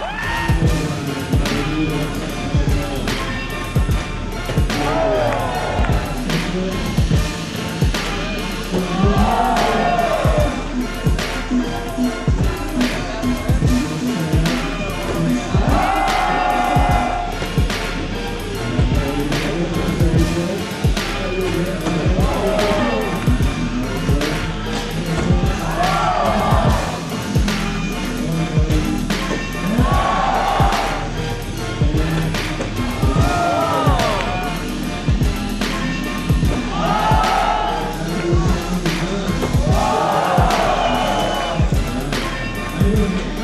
Woo! you.